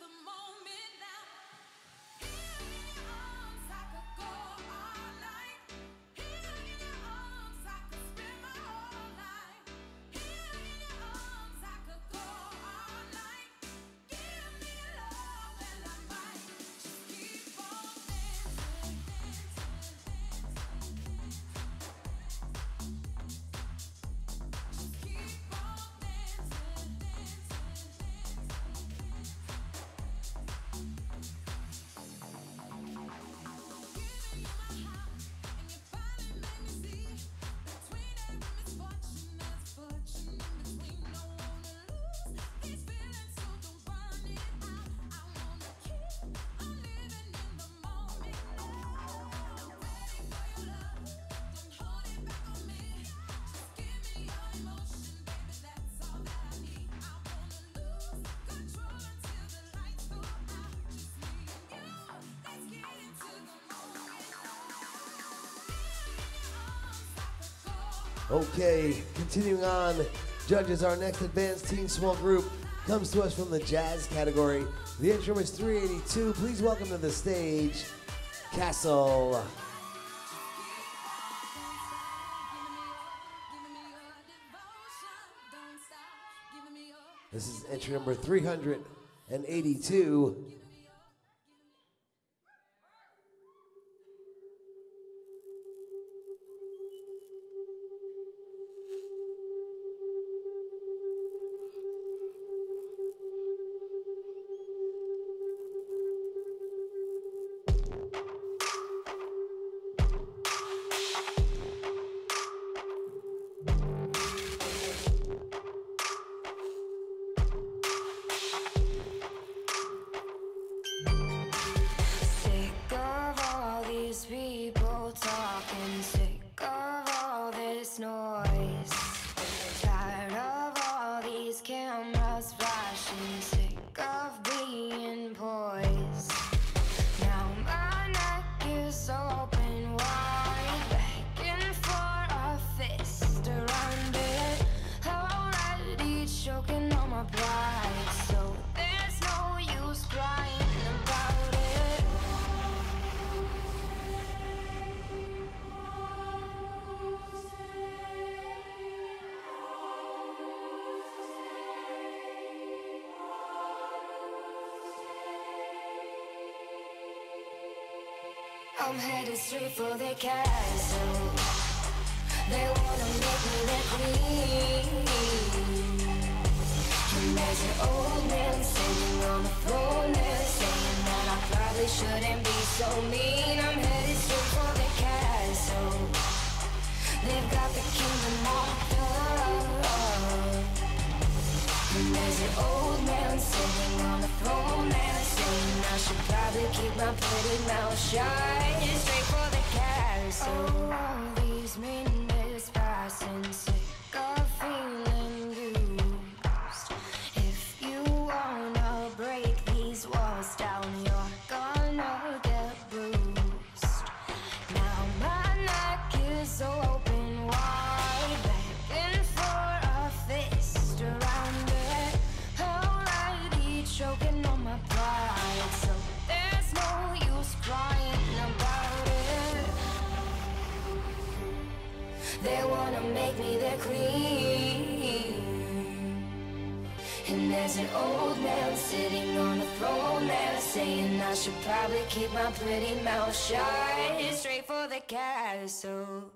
the moment Okay, continuing on. Judges, our next advanced teen small group comes to us from the jazz category. The entry is 382. Please welcome to the stage, Castle. This is entry number 382. I'm headed straight for the castle. They wanna make me their queen. And there's an old man sitting on the throne saying that I probably shouldn't be so mean. I'm headed straight for the castle. They've got the kingdom locked up. And there's an old man sitting on the throne I should probably keep my pretty mouth shut. Straight for They wanna make me their queen. And there's an old man sitting on a throne there saying I should probably keep my pretty mouth shut. Straight for the castle.